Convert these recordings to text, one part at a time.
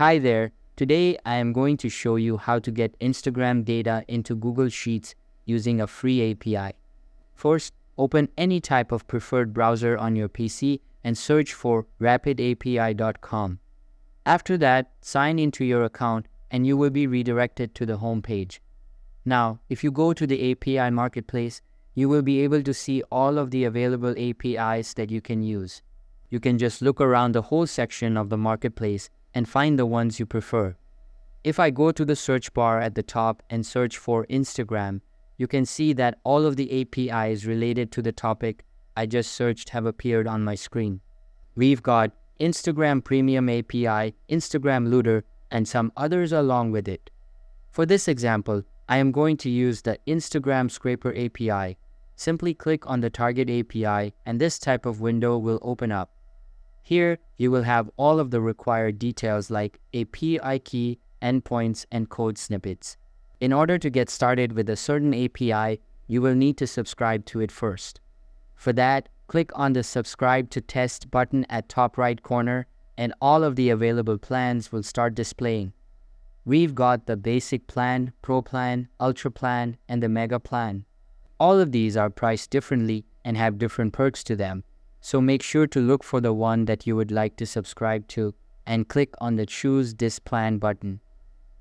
Hi there. Today I am going to show you how to get Instagram data into Google Sheets using a free API. First, open any type of preferred browser on your PC and search for rapidapi.com. After that, sign into your account and you will be redirected to the home page. Now, if you go to the API Marketplace, you will be able to see all of the available APIs that you can use. You can just look around the whole section of the marketplace and find the ones you prefer. If I go to the search bar at the top and search for Instagram, you can see that all of the APIs related to the topic I just searched have appeared on my screen. We've got Instagram Premium API, Instagram Looter, and some others along with it. For this example, I am going to use the Instagram Scraper API. Simply click on the target API and this type of window will open up. Here, you will have all of the required details like API key, endpoints, and code snippets. In order to get started with a certain API, you will need to subscribe to it first. For that, click on the Subscribe to Test button at top right corner and all of the available plans will start displaying. We've got the Basic Plan, Pro Plan, Ultra Plan, and the Mega Plan. All of these are priced differently and have different perks to them. So make sure to look for the one that you would like to subscribe to and click on the Choose This Plan button.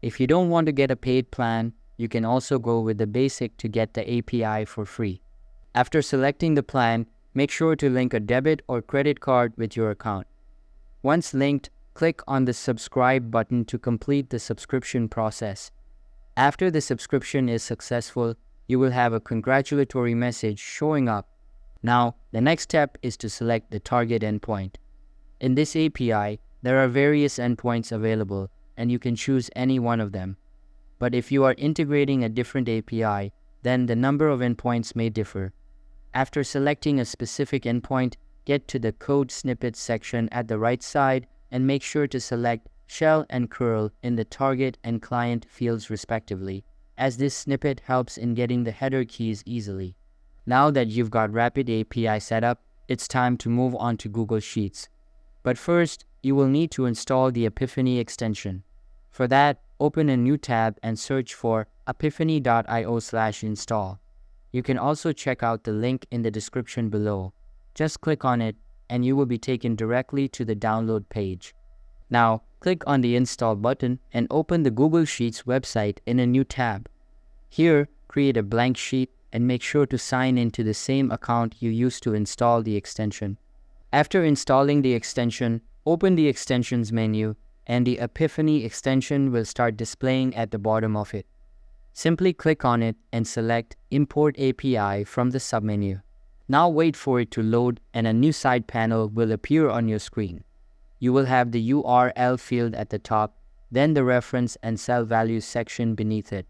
If you don't want to get a paid plan, you can also go with the basic to get the API for free. After selecting the plan, make sure to link a debit or credit card with your account. Once linked, click on the subscribe button to complete the subscription process. After the subscription is successful, you will have a congratulatory message showing up now, the next step is to select the target endpoint. In this API, there are various endpoints available and you can choose any one of them. But if you are integrating a different API, then the number of endpoints may differ. After selecting a specific endpoint, get to the code snippets section at the right side and make sure to select shell and curl in the target and client fields respectively, as this snippet helps in getting the header keys easily. Now that you've got Rapid API set up, it's time to move on to Google Sheets. But first, you will need to install the Apipheny extension. For that, open a new tab and search for apipheny.io slash install. You can also check out the link in the description below. Just click on it and you will be taken directly to the download page. Now, click on the install button and open the Google Sheets website in a new tab. Here, create a blank sheet and make sure to sign into the same account you used to install the extension. After installing the extension, open the extensions menu and the Apipheny extension will start displaying at the bottom of it. Simply click on it and select Import API from the submenu. Now wait for it to load and a new side panel will appear on your screen. You will have the URL field at the top, then the reference and cell values section beneath it.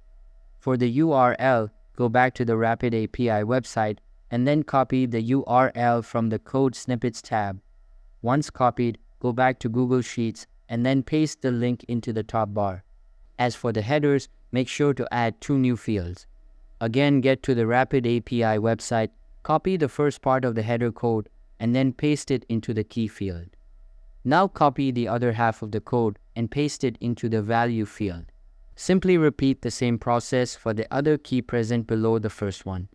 For the URL, go back to the Rapid API website and then copy the URL from the Code Snippets tab. Once copied, go back to Google Sheets and then paste the link into the top bar. As for the headers, make sure to add two new fields. Again, get to the Rapid API website, copy the first part of the header code, and then paste it into the key field. Now copy the other half of the code and paste it into the value field. Simply repeat the same process for the other key present below the first one.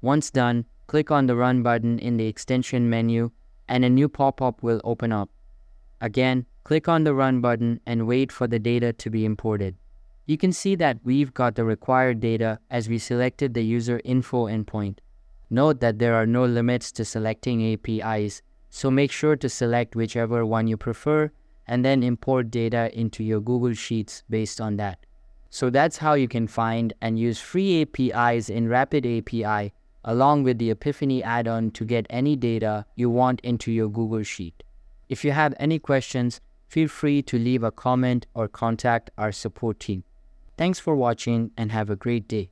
Once done, click on the Run button in the extension menu and a new pop-up will open up. Again, click on the Run button and wait for the data to be imported. You can see that we've got the required data as we selected the user info endpoint. Note that there are no limits to selecting APIs, so make sure to select whichever one you prefer and then import data into your Google Sheets based on that. So that's how you can find and use free APIs in Rapid API along with the Apipheny add-on to get any data you want into your Google Sheet. If you have any questions, feel free to leave a comment or contact our support team. Thanks for watching and have a great day.